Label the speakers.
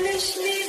Speaker 1: Finish me.